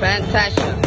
Fantastic.